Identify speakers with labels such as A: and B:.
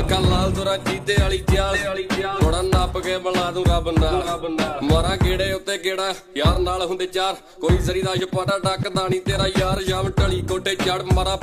A: ਅੱਖਾਂ ਲਾਲ ਦੁਰਾ ਚੀਤੇ ਵਾਲੀ ਚਾਲ ਥੋੜਾ ਨੱਪ ਕੇ ਬਣਾ ਦੂੰ ਰੱਬ ਨਾਲ ਮਾਰਾ ਗੇੜੇ ਉੱਤੇ ਗੇੜਾ, ਯਾਰ ਨਾਲ ਹੁੰਦੇ ਚਾਰ। ਕੋਈ ਸਰੀ ਦਾ ਛਪਾਟਾ ਡੱਕਦਾ ਨਹੀਂ ਤੇਰਾ ਯਾਰ। ਸ਼ਾਮ ਢਲੀ ਕੋਟੇ ਚੜ, ਮਾਰਾ